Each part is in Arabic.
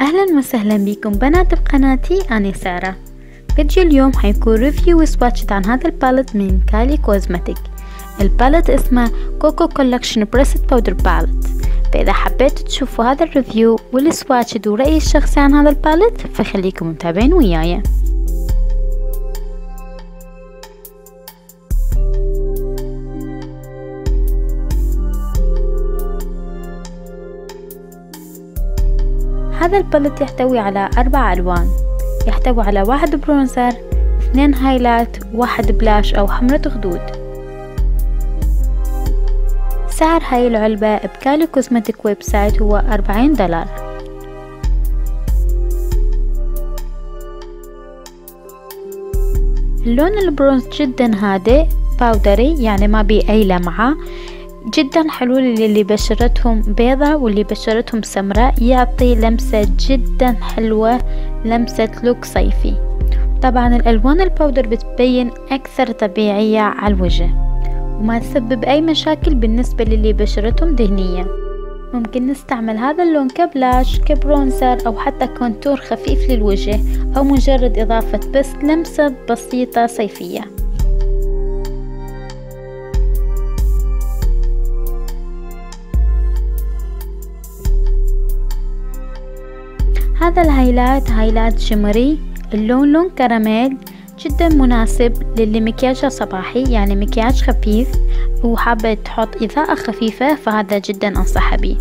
أهلا وسهلا بكم بنات بقناتي أنا سارة. فيديو اليوم حيكون review و swatched عن هذا ال palette من Kylie Cosmetics ال palette اسمه Koko Kollection pressed powder palette. فإذا حبيتوا تشوفوا هذا ال review وال swatched ورأيي الشخصي عن هذا ال palette فخليكم متابعين وياي. هذا ال palette يحتوي على أربع ألوان. يحتوي على واحد bronzer اثنين highlight واحد blush أو حمرة خدود سعر هاي العلبة ب Kylie Cosmetics website هو أربعين دولار. اللون البرونز جدا هادئ باودري يعني ما بيه أي لمعة. جدا حلو للي بشرتهم بيضة واللي بشرتهم سمراء يعطي لمسة جدا حلوة لمسة look صيفي. طبعا الألوان ال powder بتبين أكثر طبيعية على الوجه وما تسبب أي مشاكل بالنسبة للي بشرتهم دهنية ممكن نستعمل هذا اللون ك blush ك bronzer أو حتى contour خفيف للوجه أو مجرد إضافة بس لمسة بسيطة صيفية. هذا ال highlight highlight shimmery اللون لون كراميل جدا مناسب للي مكياجها صباحي يعني مكياج خفيف وحابة تحط إضاءة خفيفة فهذا جدا أنصح بيه.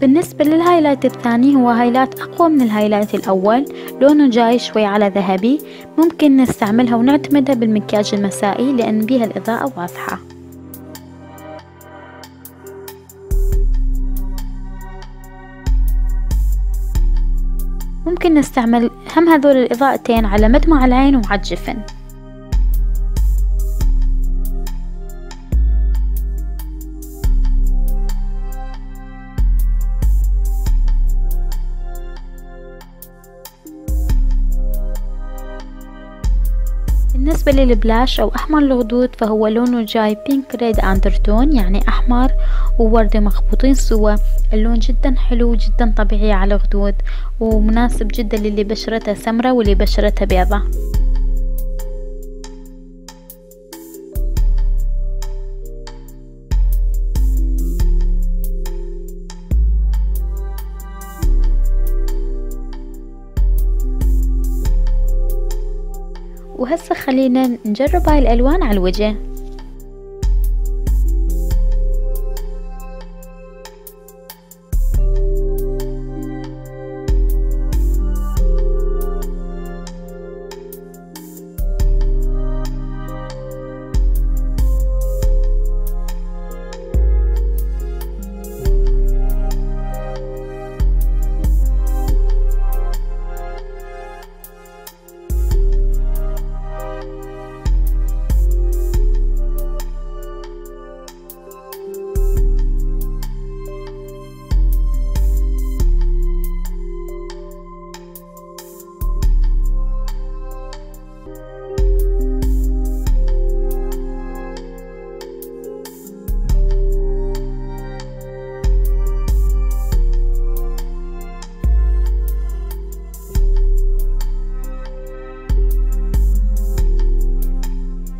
بالنسبة لل highlight الثاني هو highlight أقوى من ال highlight الأول لونه جاي شوي على ذهبي. ممكن نستعملها ونعتمدها بالمكياج المسائي لأن بيها الإضاءة واضحة. ممكن نستعمل هم هذول الإضاءتين على مدمع العين وعلى الجفن. بالنسبة للبلاش أو أحمر الغدود فهو لونه جاي بينك ريد أندرتون يعني أحمر ووردة مخبوطين سوا. اللون جدا حلو جدا طبيعي على الغدود ومناسب جدا للي بشرتها سمرة واللي بشرتها بيضة. وهسه خلينا نجرب هاي الألوان على الوجه.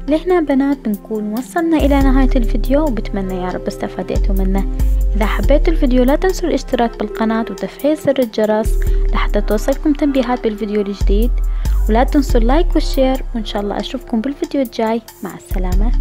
لهنا بنات بنكون وصلنا إلى نهاية الفيديو وبتمنى يا رب استفادتوا منه. إذا حبيتوا الفيديو لا تنسوا الاشتراك بالقناة وتفعيل زر الجرس لحتى توصلكم تنبيهات بالفيديو الجديد. ولا تنسوا ال like وال share وإن شاء الله أشوفكم بالفيديو الجاي. مع السلامة.